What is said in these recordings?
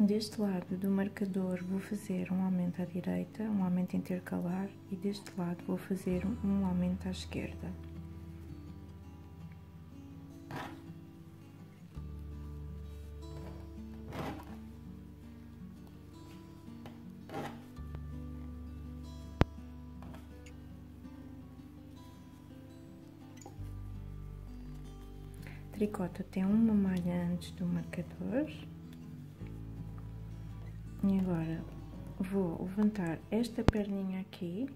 Deste lado do marcador vou fazer um aumento à direita, um aumento intercalar e deste lado vou fazer um aumento à esquerda. Tricota tem uma malha antes do marcador. E agora vou levantar esta perninha aqui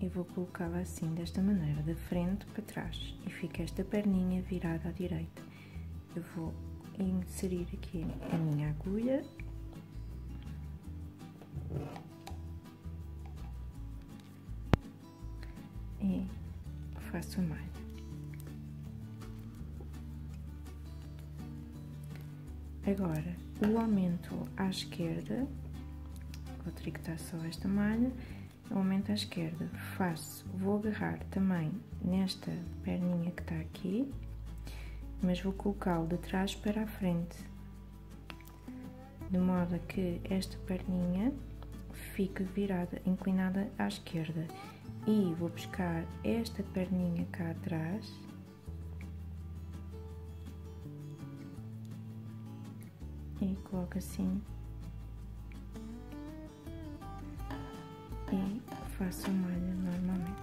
e vou colocá-la assim, desta maneira, de frente para trás. E fica esta perninha virada à direita. Eu vou inserir aqui a minha agulha. E faço a Agora, o aumento à esquerda, vou tricotar só esta malha, o aumento à esquerda faço, vou agarrar também nesta perninha que está aqui, mas vou colocá-lo de trás para a frente, de modo a que esta perninha fique virada, inclinada à esquerda. E vou buscar esta perninha cá atrás e coloco assim e faço a malha normalmente.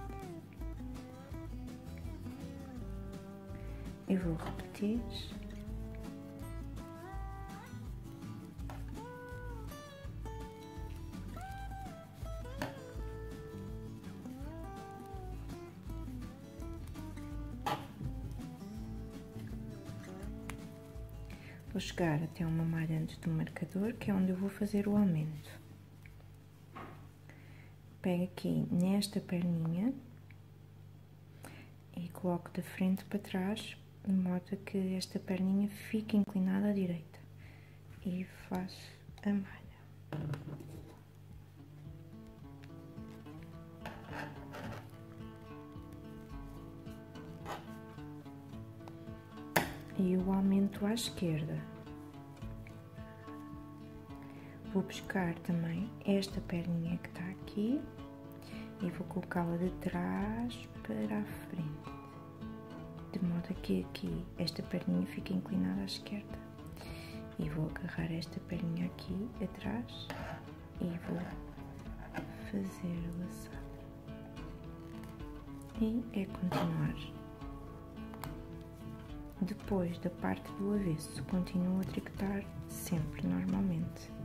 Eu vou repetir. Vou chegar até uma malha antes do marcador, que é onde eu vou fazer o aumento. Pego aqui nesta perninha e coloco da frente para trás, de modo que esta perninha fique inclinada à direita. E faço a malha. E o aumento à esquerda. Vou buscar também esta perninha que está aqui e vou colocá-la de trás para a frente, de modo que aqui esta perninha fique inclinada à esquerda. E vou agarrar esta perninha aqui atrás e vou fazer o laçado. E é continuar. Depois da parte do avesso, continuo a tricotar sempre normalmente.